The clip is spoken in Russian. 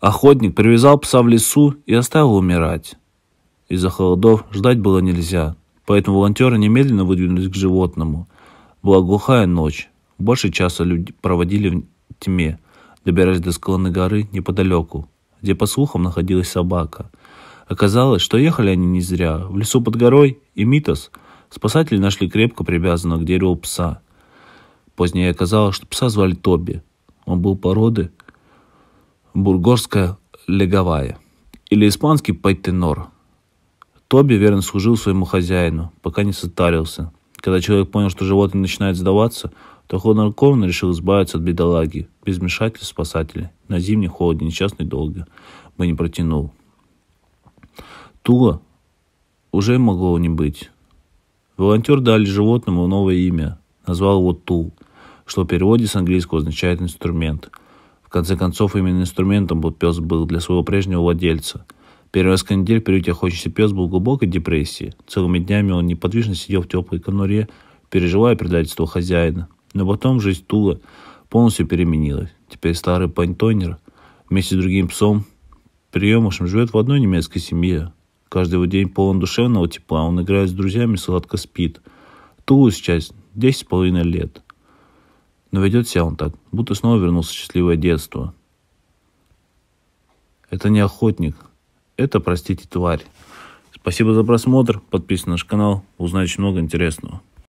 Охотник привязал пса в лесу и оставил умирать. Из-за холодов ждать было нельзя, поэтому волонтеры немедленно выдвинулись к животному. Была глухая ночь. Больше часа люди проводили в тьме, добираясь до склонной горы неподалеку, где, по слухам, находилась собака. Оказалось, что ехали они не зря. В лесу под горой и Митос спасатели нашли крепко привязанного к дереву пса. Позднее оказалось, что пса звали Тоби. Он был породы бургорская леговая или испанский пайтенор. Тоби верно служил своему хозяину, пока не состарился. Когда человек понял, что животное начинает сдаваться, то хладнокровно решил избавиться от бедолаги, без вмешательств спасателей. На зимний холоде несчастный долго бы не протянул. Тула уже могло не быть. Волонтер дали животному новое имя, назвал его Тул, что в переводе с английского означает «инструмент». В конце концов, именно инструментом был пес был для своего прежнего владельца. Первый несколько недель в приюте охотничий пес был в глубокой депрессии. Целыми днями он неподвижно сидел в теплой конуре, переживая предательство хозяина. Но потом жизнь Тула полностью переменилась. Теперь старый пантонер вместе с другим псом приемышем живет в одной немецкой семье. Каждый его день полон душевного тепла, он играет с друзьями, сладко спит. Тулу сейчас десять с половиной лет. Но ведет себя он так, будто снова вернулся в счастливое детство. Это не охотник, это, простите, тварь. Спасибо за просмотр, подписывайтесь на наш канал, узнаете много интересного.